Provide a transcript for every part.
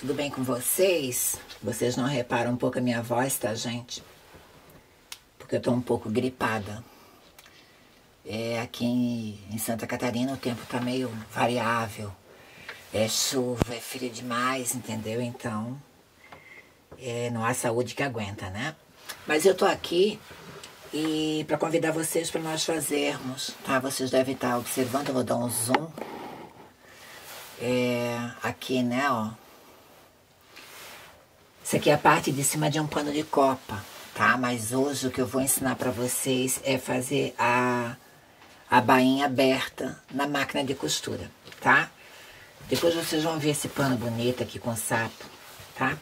Tudo bem com vocês? Vocês não reparam um pouco a minha voz, tá, gente? Porque eu tô um pouco gripada. É, aqui em, em Santa Catarina o tempo tá meio variável. É chuva, é frio demais, entendeu? Então, é, não há saúde que aguenta, né? Mas eu tô aqui e para convidar vocês para nós fazermos, tá? Vocês devem estar observando, eu vou dar um zoom é, aqui, né, ó. Isso aqui é a parte de cima de um pano de copa, tá? Mas hoje o que eu vou ensinar para vocês é fazer a, a bainha aberta na máquina de costura, tá? Depois vocês vão ver esse pano bonito aqui com sapo, tá?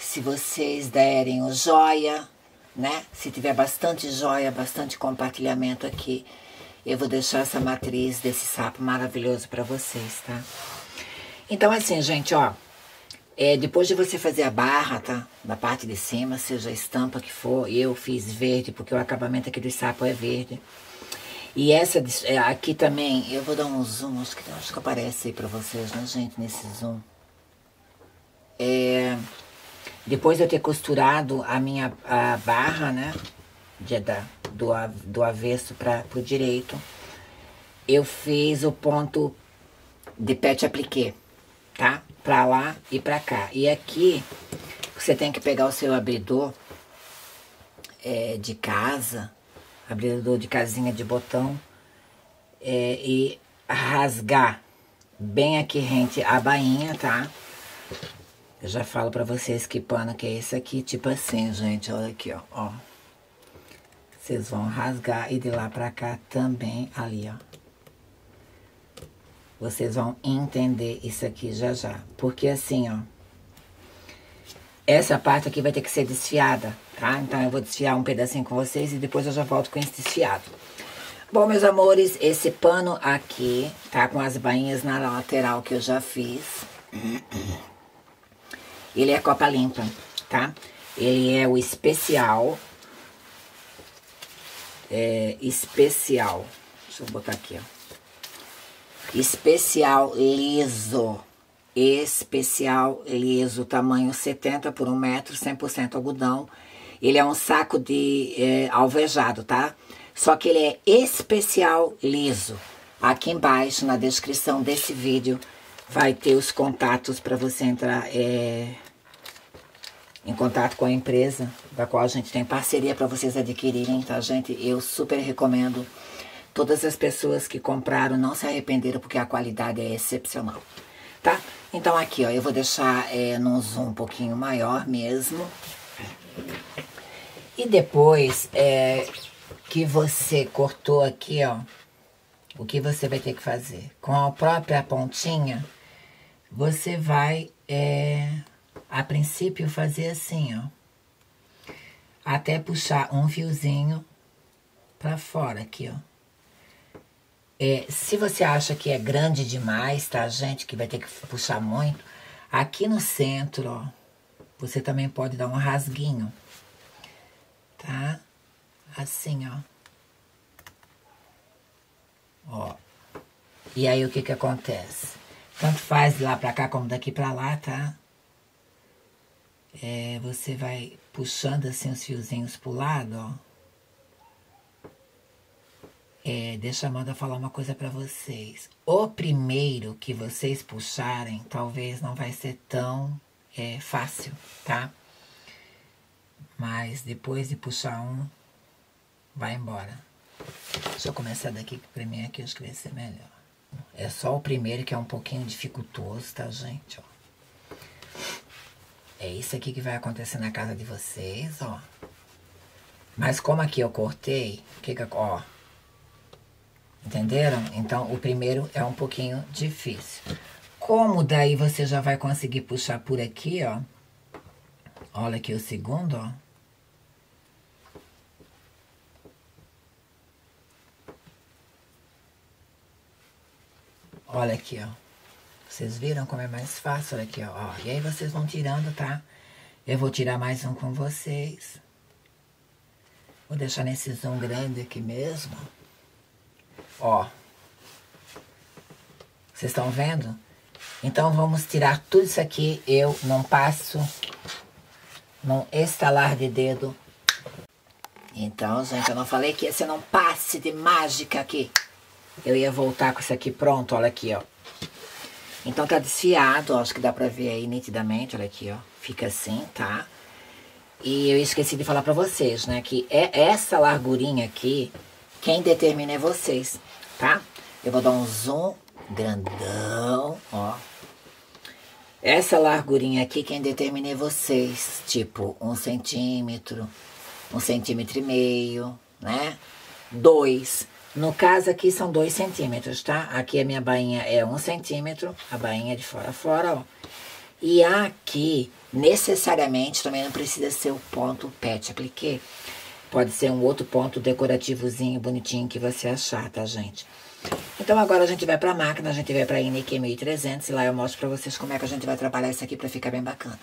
Se vocês derem o joia, né? Se tiver bastante joia, bastante compartilhamento aqui, eu vou deixar essa matriz desse sapo maravilhoso para vocês, tá? Então, assim, gente, ó. É, depois de você fazer a barra, tá? Da parte de cima, seja a estampa que for, eu fiz verde, porque o acabamento aqui do sapo é verde. E essa é, aqui também, eu vou dar um zoom, acho que, acho que aparece aí pra vocês, né, gente, nesse zoom. É, depois de eu ter costurado a minha a barra, né, de, da, do, do avesso para o direito, eu fiz o ponto de pet appliqué, tá? Pra lá e pra cá. E aqui, você tem que pegar o seu abridor é, de casa, abridor de casinha de botão, é, e rasgar bem aqui rente a bainha, tá? Eu já falo pra vocês que pano que é esse aqui, tipo assim, gente, olha aqui, ó, ó. Vocês vão rasgar e de lá pra cá também ali, ó. Vocês vão entender isso aqui já já. Porque assim, ó. Essa parte aqui vai ter que ser desfiada, tá? Então eu vou desfiar um pedacinho com vocês e depois eu já volto com esse desfiado. Bom, meus amores, esse pano aqui tá com as bainhas na lateral que eu já fiz. Ele é copa limpa, tá? Ele é o especial é, especial. Deixa eu botar aqui, ó. Especial liso. Especial liso, tamanho 70 por 1 metro, 100% algodão. Ele é um saco de é, alvejado, tá? Só que ele é especial liso. Aqui embaixo, na descrição desse vídeo, vai ter os contatos para você entrar é, em contato com a empresa da qual a gente tem parceria para vocês adquirirem, tá, gente? Eu super recomendo. Todas as pessoas que compraram não se arrependeram porque a qualidade é excepcional, tá? Então aqui, ó, eu vou deixar é, num zoom um pouquinho maior mesmo. E depois é, que você cortou aqui, ó, o que você vai ter que fazer? Com a própria pontinha, você vai... É, a princípio fazer assim, ó. Até puxar um fiozinho pra fora aqui, ó. É, se você acha que é grande demais, tá, gente, que vai ter que puxar muito, aqui no centro, ó, você também pode dar um rasguinho, tá? Assim, ó. Ó. E aí, o que que acontece? Tanto faz de lá pra cá como daqui pra lá, tá? É, você vai puxando assim os fiozinhos pro lado, ó. É, deixa a Amanda falar uma coisa para vocês. O primeiro que vocês puxarem, talvez não vai ser tão é, fácil, tá? Mas depois de puxar um, vai embora. Deixa eu começar daqui, que pra mim aqui eu acho que vai ser melhor. É só o primeiro que é um pouquinho dificultoso, tá, gente? Ó. É isso aqui que vai acontecer na casa de vocês, ó. Mas como aqui eu cortei, que que... Ó, Entenderam? Então, o primeiro é um pouquinho difícil. Como daí você já vai conseguir puxar por aqui, ó. Olha aqui o segundo, ó. Olha aqui, ó. Vocês viram como é mais fácil? Olha aqui, ó. E aí vocês vão tirando, tá? Eu vou tirar mais um com vocês. Vou deixar nesse zoom grande aqui mesmo. Ó. Vocês estão vendo? Então, vamos tirar tudo isso aqui. Eu não passo num estalar de dedo. Então, gente, eu não falei que esse não passe de mágica aqui. Eu ia voltar com isso aqui pronto, olha aqui, ó. Então tá desfiado, ó, acho que dá pra ver aí nitidamente, olha aqui, ó. Fica assim, tá? E eu esqueci de falar pra vocês, né, que é essa largurinha aqui, quem determina é vocês tá? Eu vou dar um zoom grandão, ó. Essa largurinha aqui, quem determina é vocês. Tipo, um centímetro, um centímetro e meio, né? Dois. No caso aqui são dois centímetros, tá? Aqui a minha bainha é um centímetro, a bainha de fora a fora, ó. E aqui, necessariamente, também não precisa ser o ponto pet apliqué. Pode ser um outro ponto decorativozinho, bonitinho que você achar, tá, gente? Então agora a gente vai pra máquina, a gente vai pra INQ 1300 e lá eu mostro pra vocês como é que a gente vai trabalhar isso aqui pra ficar bem bacana.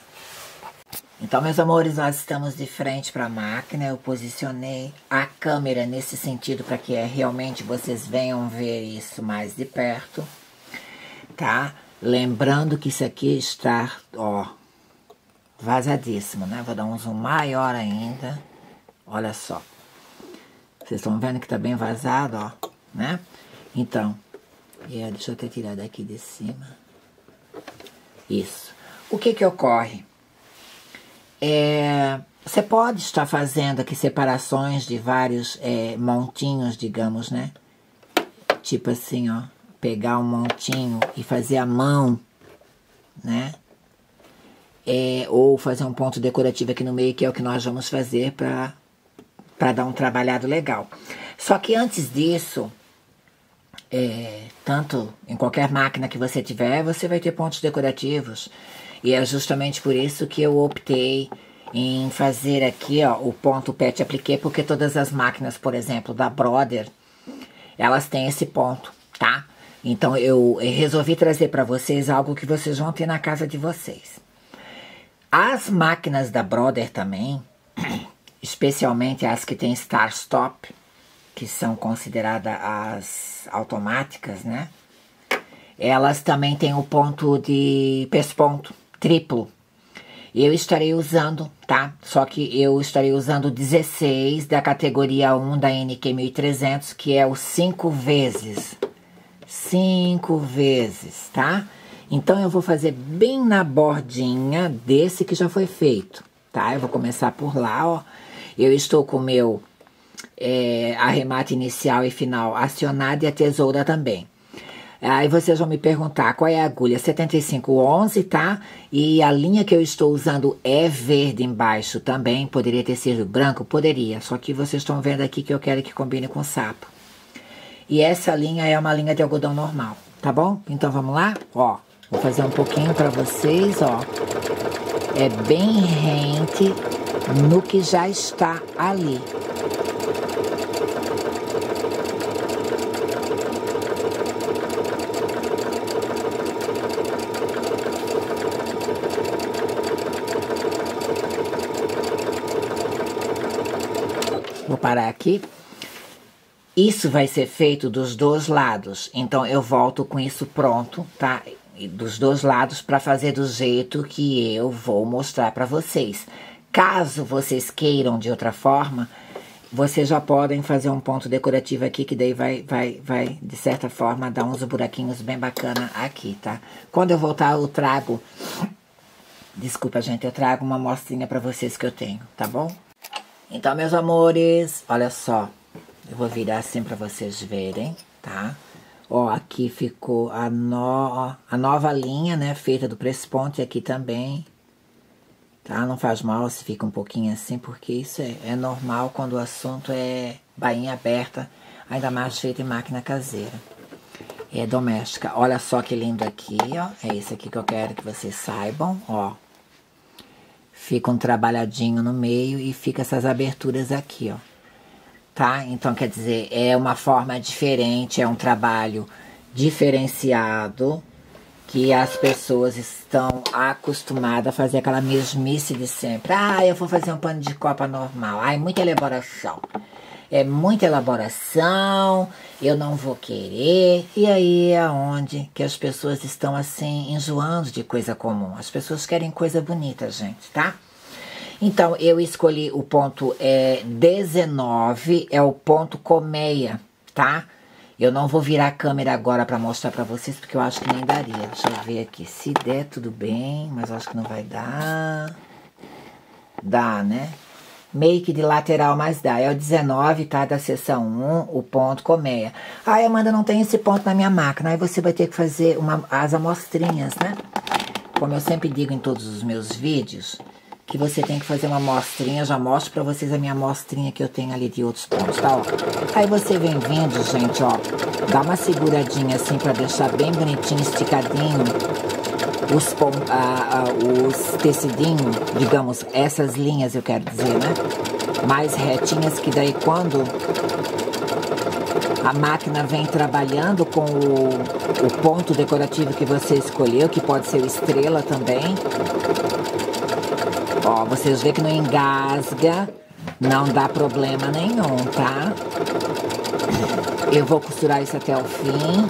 Então, meus amores, nós estamos de frente para a máquina. Eu posicionei a câmera nesse sentido para que é, realmente vocês venham ver isso mais de perto, tá? Lembrando que isso aqui está, ó, vazadíssimo, né? Vou dar um zoom maior ainda. Olha só. Vocês estão vendo que tá bem vazado, ó, né? Então, é, deixa eu até tirar daqui de cima. Isso. O que que ocorre? É, você pode estar fazendo aqui separações de vários é, montinhos, digamos, né? Tipo assim, ó. Pegar um montinho e fazer a mão, né? É, ou fazer um ponto decorativo aqui no meio, que é o que nós vamos fazer para para dar um trabalhado legal. Só que antes disso, é, tanto em qualquer máquina que você tiver, você vai ter pontos decorativos. E é justamente por isso que eu optei em fazer aqui ó, o ponto pet apliqué, porque todas as máquinas, por exemplo, da Brother, elas têm esse ponto, tá? Então eu resolvi trazer para vocês algo que vocês vão ter na casa de vocês. As máquinas da Brother também, especialmente as que têm start stop, que são consideradas as automáticas, né? Elas também têm o ponto de pesponto triplo. Eu estarei usando, tá? Só que eu estarei usando 16 da categoria 1 da NQ 1300, que é o 5 vezes. 5 vezes, tá? Então eu vou fazer bem na bordinha desse que já foi feito, tá? Eu vou começar por lá, ó. Eu estou com o meu é, arremate inicial e final acionado e a tesoura também. Aí vocês vão me perguntar qual é a agulha 7511, tá? E a linha que eu estou usando é verde embaixo também. Poderia ter sido branco? Poderia. Só que vocês estão vendo aqui que eu quero que combine com sapo. E essa linha é uma linha de algodão normal, tá bom? Então vamos lá? Ó, vou fazer um pouquinho para vocês, ó. É bem rente no que já está ali. Vou parar aqui. Isso vai ser feito dos dois lados. Então eu volto com isso pronto, tá? Dos dois lados para fazer do jeito que eu vou mostrar para vocês. Caso vocês queiram de outra forma, vocês já podem fazer um ponto decorativo aqui, que daí vai, vai, vai de certa forma, dar uns buraquinhos bem bacana aqui, tá? Quando eu voltar, eu trago... Desculpa, gente, eu trago uma amostrinha pra vocês que eu tenho, tá bom? Então, meus amores, olha só. Eu vou virar assim pra vocês verem, tá? Ó, aqui ficou a, no, a nova linha, né, feita do press-ponte aqui também tá? Não faz mal se fica um pouquinho assim, porque isso é, é normal quando o assunto é bainha aberta, ainda mais feito em máquina caseira. É doméstica. Olha só que lindo aqui, ó. É esse aqui que eu quero que vocês saibam, ó. Fica um trabalhadinho no meio e fica essas aberturas aqui, ó. Tá? Então, quer dizer, é uma forma diferente, é um trabalho diferenciado, que as pessoas estão acostumadas a fazer aquela mesmice de sempre. Ah, eu vou fazer um pano de copa normal. Ai, muita elaboração. É muita elaboração, eu não vou querer. E aí é onde que as pessoas estão assim, enjoando de coisa comum. As pessoas querem coisa bonita, gente, tá? Então, eu escolhi o ponto é, 19, é o ponto colmeia, tá? Eu não vou virar a câmera agora para mostrar para vocês, porque eu acho que nem daria. Deixa eu ver aqui. Se der, tudo bem, mas acho que não vai dar. Dá, né? Make de lateral, mas dá. É o 19, tá? Da seção 1, o ponto colmeia. Ai, Amanda, não tem esse ponto na minha máquina. Aí você vai ter que fazer uma, as amostrinhas, né? Como eu sempre digo em todos os meus vídeos, que você tem que fazer uma amostrinha, já mostro pra vocês a minha amostrinha que eu tenho ali de outros pontos, tá, ó. Aí você vem vindo, gente, ó, dá uma seguradinha assim pra deixar bem bonitinho, esticadinho, os, ah, ah, os tecidinhos, digamos, essas linhas eu quero dizer, né, mais retinhas, que daí quando a máquina vem trabalhando com o, o ponto decorativo que você escolheu, que pode ser estrela também, Ó, vocês vê que não engasga, não dá problema nenhum, tá? Eu vou costurar isso até o fim.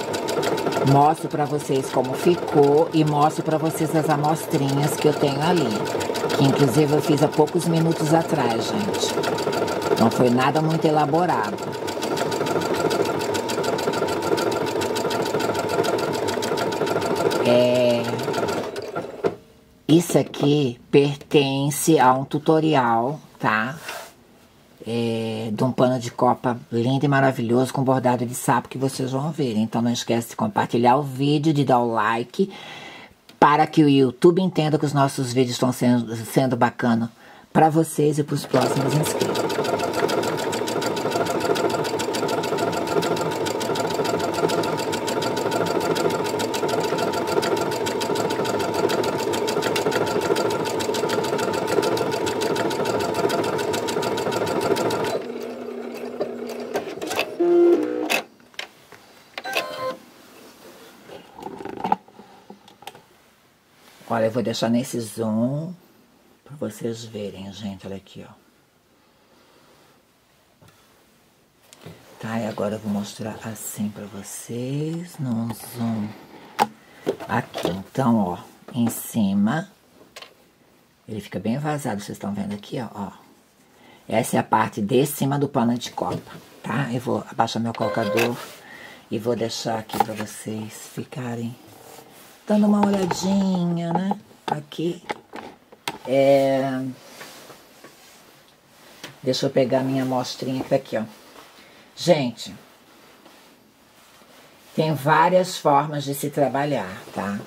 Mostro pra vocês como ficou e mostro pra vocês as amostrinhas que eu tenho ali. Que inclusive eu fiz há poucos minutos atrás, gente. Não foi nada muito elaborado. É... Isso aqui pertence a um tutorial, tá? É, de um pano de copa lindo e maravilhoso com bordado de sapo que vocês vão ver. Então não esquece de compartilhar o vídeo, de dar o like para que o YouTube entenda que os nossos vídeos estão sendo, sendo bacana para vocês e para os próximos inscritos. Olha, eu vou deixar nesse zoom para vocês verem, gente. Olha aqui, ó. Tá, e agora eu vou mostrar assim para vocês, num zoom. Aqui, então, ó, em cima, ele fica bem vazado, vocês estão vendo aqui, ó. Essa é a parte de cima do pano de copa, tá? Eu vou abaixar meu colocador e vou deixar aqui para vocês ficarem dando uma olhadinha, né? Aqui. É... Deixa eu pegar minha amostrinha que tá aqui, ó. Gente, tem várias formas de se trabalhar, tá?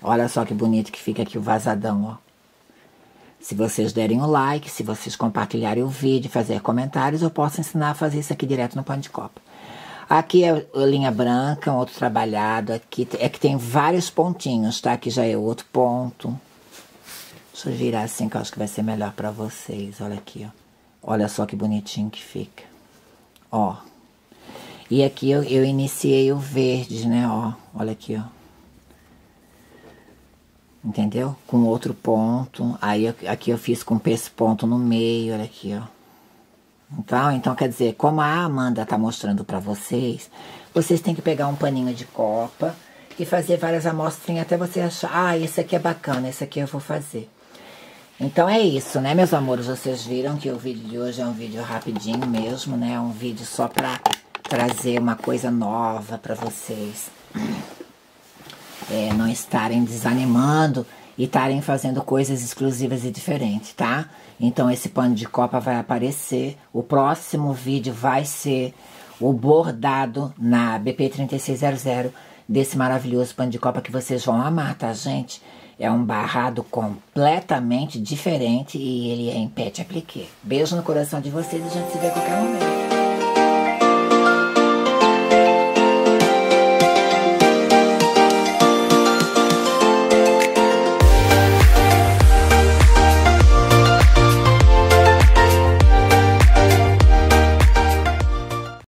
Olha só que bonito que fica aqui o vazadão, ó. Se vocês derem o um like, se vocês compartilharem o vídeo, fazer comentários, eu posso ensinar a fazer isso aqui direto no pano de copa. Aqui é linha branca, um outro trabalhado. Aqui é que tem vários pontinhos, tá? Aqui já é outro ponto. Deixa eu virar assim que eu acho que vai ser melhor pra vocês. Olha aqui, ó. Olha só que bonitinho que fica. Ó. E aqui eu, eu iniciei o verde, né? Ó. Olha aqui, ó. Entendeu? Com outro ponto. Aí aqui eu fiz com esse ponto no meio, olha aqui, ó. Então, então quer dizer, como a Amanda tá mostrando para vocês, vocês têm que pegar um paninho de copa e fazer várias amostrinhas até você achar, ah, esse aqui é bacana, esse aqui eu vou fazer. Então é isso, né, meus amores? Vocês viram que o vídeo de hoje é um vídeo rapidinho mesmo, né? É um vídeo só pra trazer uma coisa nova pra vocês. É, não estarem desanimando e estarem fazendo coisas exclusivas e diferentes, tá? Então esse pano de copa vai aparecer. O próximo vídeo vai ser o bordado na BP 3600 desse maravilhoso pano de copa que vocês vão amar, tá, gente? É um barrado completamente diferente e ele é em pet appliqué. Beijo no coração de vocês e a gente se vê a qualquer momento.